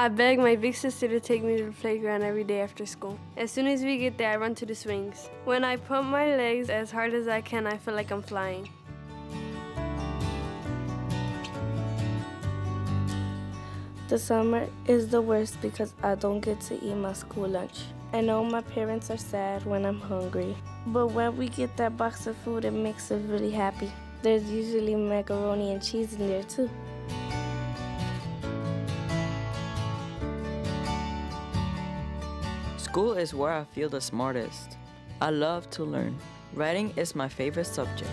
I beg my big sister to take me to the playground every day after school. As soon as we get there, I run to the swings. When I pump my legs as hard as I can, I feel like I'm flying. The summer is the worst because I don't get to eat my school lunch. I know my parents are sad when I'm hungry, but when we get that box of food, it makes us really happy. There's usually macaroni and cheese in there too. School is where I feel the smartest. I love to learn. Writing is my favorite subject.